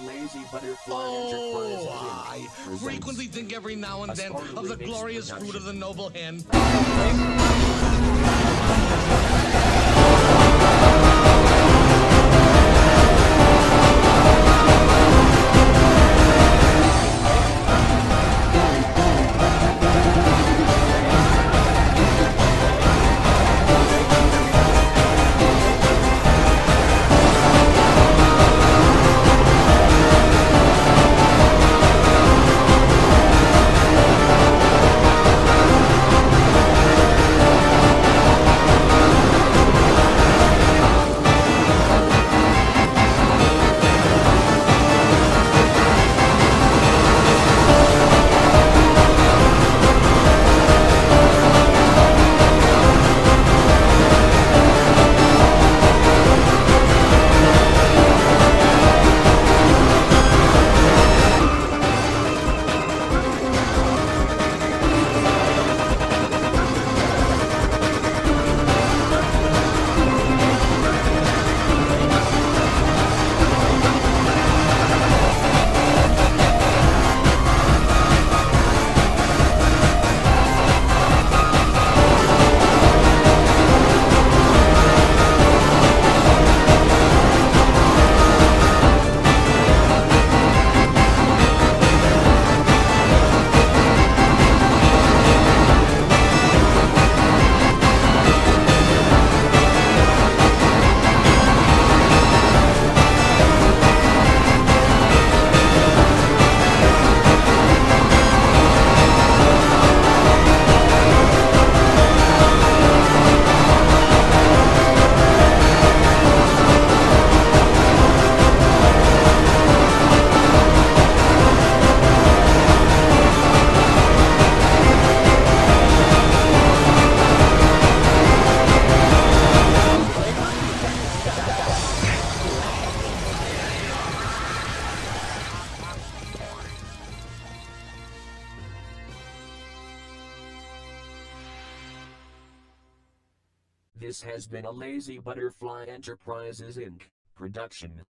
Lazy Butterfly Oh, I frequently think every now and then of the glorious fruit of the noble hen. This has been a Lazy Butterfly Enterprises Inc. production.